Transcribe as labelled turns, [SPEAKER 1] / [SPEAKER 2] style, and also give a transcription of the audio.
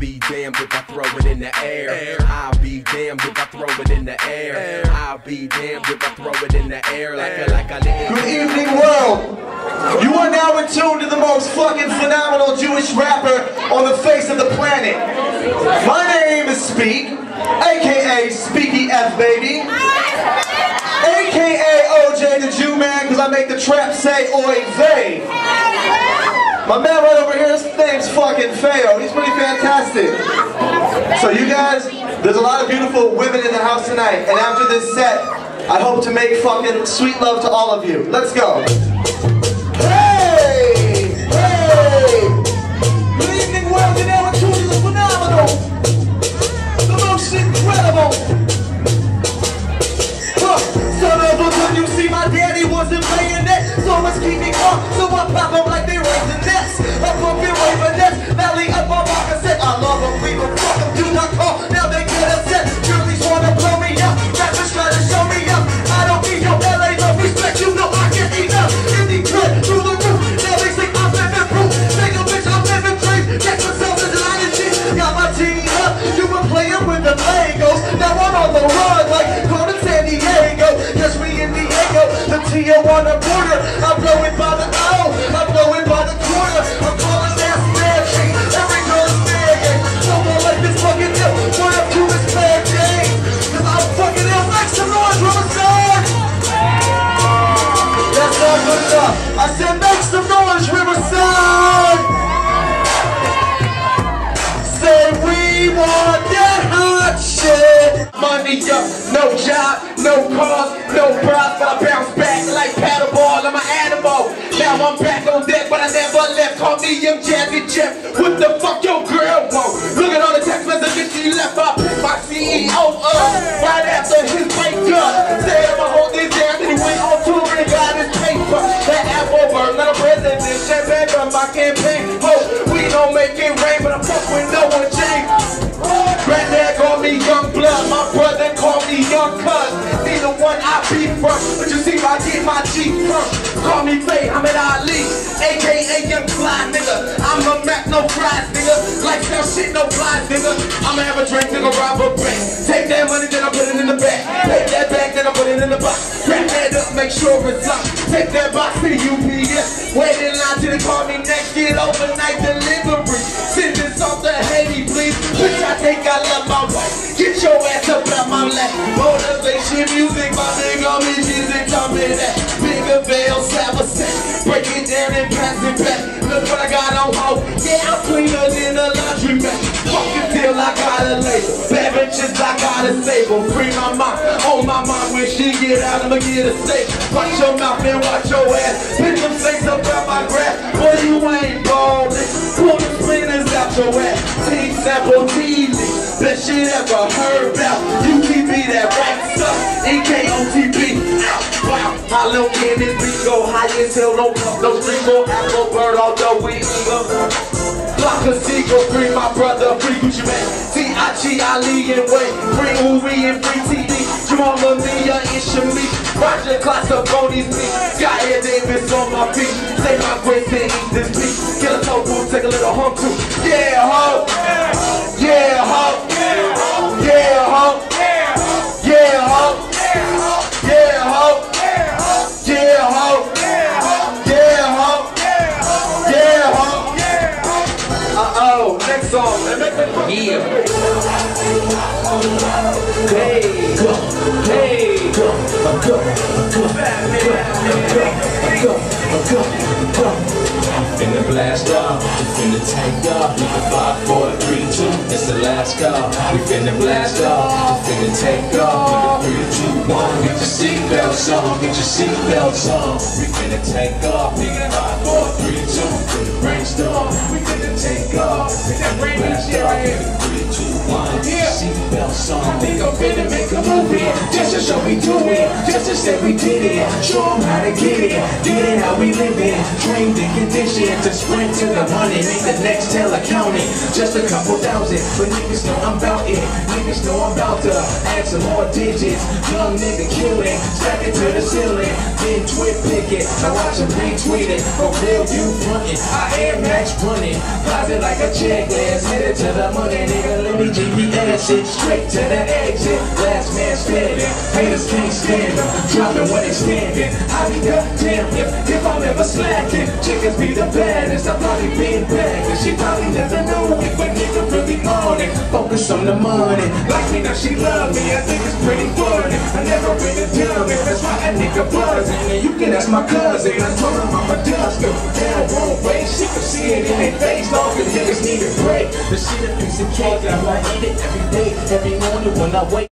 [SPEAKER 1] be damned if I throw it in the air. I'll be damned if I throw it in the air. I'll be damned if I throw it in the air like a, like I didn't.
[SPEAKER 2] Good evening, world. You are now in tune to the most fucking phenomenal Jewish rapper on the face of the planet. My name is Speak, aka Speaky F Baby, aka OJ the Jew Man, because I make the trap say Oi Vey. My man right over here, his name's fucking Pheo. He's pretty fantastic. So you guys, there's a lot of beautiful women in the house tonight, and after this set, I hope to make fucking sweet love to all of you. Let's go. Hey! Hey! Good evening, world. You're now in tune to the phenomenal, the most incredible. Huh. Son of a gun, you see, my daddy wasn't playing that, so let's keep it calm. The border. I'm blowing by the O. I'm blowing by the quarter. I'm calling that magic. Every girl is nagging. So my life is fucking ill. What up to this bad game? Cause I'm fucking ill. Make some noise from a. That's not good enough. I said make some
[SPEAKER 1] Money up, no job, no cars, no props, but I bounce back like paddleball. I'm an animal. Now I'm back on deck, but I never left. Call me Young Jazzy Jeff. What the fuck your girl want? Look at all the text messages she left. I pick my CEO up uh, right after his breakup. Say I'ma hold this down, then he went on tour and got his paper. That apple burn, not a president. Champagne from my campaign. Ho, we don't make it rain, but I'm fuck with no one, James. Young cuz. the one I be from, but you see I get my G from. Call me Faye, I'm an Ali, aka young fly nigga. I'm a Mac, no fries nigga. Lifestyle shit, no flies nigga. I'ma have a drink, nigga, rob a bank. Take that money, then I put it in the bag. Take that bag, then I put it in the box. Wrap that up, make sure it's locked. Take that box to UPS. Wait in line till they call me next. Get overnight delivery. Send this off to Haiti, please. Bitch, I think I love my wife. Get your ass up out my lap. Motivation music, my nigga, me music, tell me that. Bigger veil, set. Break it down and pass it back. Look what I got on hold. Yeah, I'm cleaner than a laundry mat. Fuck until I got a label. Bad bitches, I got a stable. Free my mind, on my mind. When she get out, I'ma get a steak. Watch your mouth and watch your ass. Pick them snakes up out my grass. Boy, you ain't ballin'. Pull the splinters out your ass. Team sample TV. Best shit ever heard about. You keep me that rap stuff. EKOTB. Wow, how low can this beat go? High as hell, no no stream or Applebird, although we eagle. Block a seagull, free my brother, free Gucci Mane. T.I.G. Ali and Wayne, free Uri and free TD. Jamal Mamiya and Shami. Roger class up on these beats. Got Ed Davis on my feet. Say my grace and eat this beat. Get a tofu, take a little hump too. Yeah, ho. Yeah, ho. Yeah. Hey, go, hey, go, go, go, go, go, go.
[SPEAKER 3] In the blast off, we finna take off. We can five, four, three, two. It's the last call. We finna blast off. We finna take off. Three, two, one. Get your seatbelts on. Get your seatbelts on. We finna take off. We can five, four, three, two.
[SPEAKER 1] song
[SPEAKER 3] the show we do it. Just to say we did it. Show them how to get it. Get it how we live it. Dreamed and conditioned to sprint to the money. Make the next tell accounting. Just a couple thousand. But niggas know I'm about it. Niggas know I'm about to add some more digits. Young nigga killing. Stack it to the ceiling. Then twit pick it. Now watch him retweet it. For real, you frontin'. I air max running. Closet like a checklist. Headed to the money, nigga. Let me GPS it. Straight to the exit. Last man standing. Haters can't stand them. Dropping what they standing. I be goddamn if, if I'm ever slacking. Chickens be the baddest. I probably been back. And she probably never know it. But nigga really on it. Focus on the money. Like me now, she love me. I think it's pretty funny. I never been a dummy. That's why a nigga buzzing. And you can ask my cousin. I told him I'm a duster. Down wrong way. She can see it in their face. Long the niggas need a break. The shit a piece of cake. I might eat it every day. Every morning when I wake.